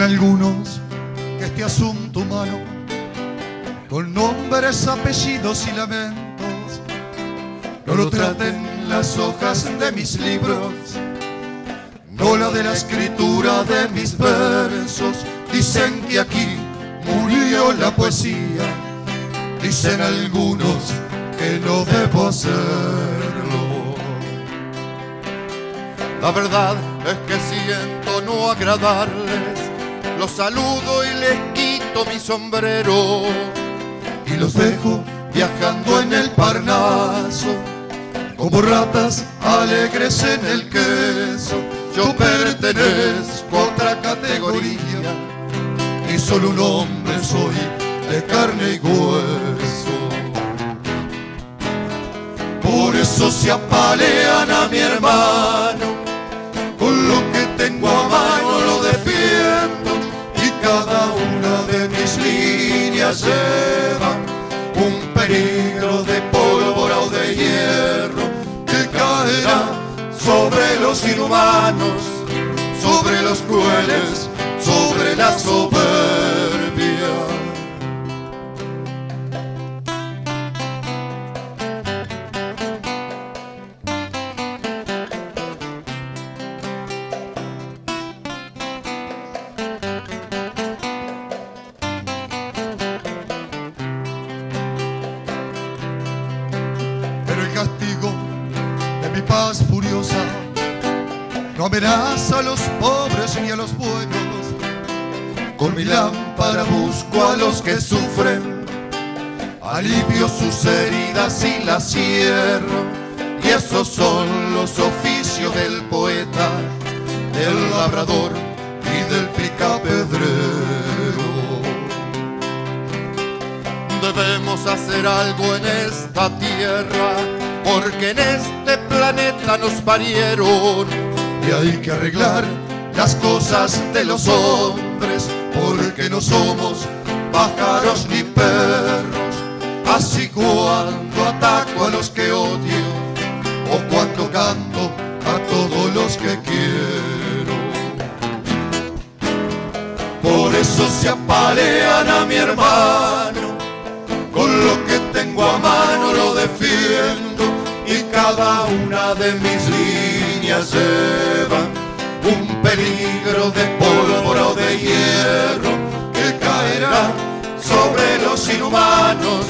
Dicen algunos que este asunto humano, con nombres, apellidos y lamentos, no lo traten las hojas de mis libros, no la de la escritura de mis versos. Dicen que aquí murió la poesía, dicen algunos que no debo hacerlo. La verdad es que siento no agradarles, los saludo y les quito mi sombrero y los dejo viajando en el Parnaso como ratas alegres en el queso. Yo pertenezco a otra categoría y solo un hombre soy de carne y hueso. Por eso se apalean a mi hermano, peligro de pólvora o de hierro que caerá sobre los inhumanos, sobre los crueles, paz furiosa no amenaza a los pobres ni a los buenos. Con mi lámpara busco a los que sufren, alivio sus heridas y las cierro. Y esos son los oficios del poeta, del labrador y del picapedrero. Debemos hacer algo en esta tierra, porque en este planeta nos parieron. Y hay que arreglar las cosas de los hombres, porque no somos pájaros ni perros. Así cuando ataco a los que odio, o cuando canto a todos los que quiero. Por eso se apalean a mi hermano, con lo que tengo a mano lo defiendo y cada una de mis líneas lleva un peligro de pólvora o de hierro que caerá sobre los inhumanos,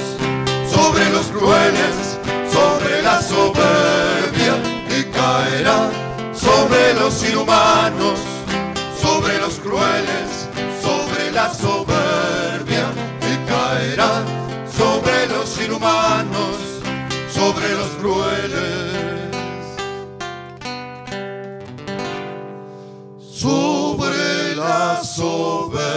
sobre los crueles, sobre la soberbia que caerá sobre los inhumanos, sobre la soberbia.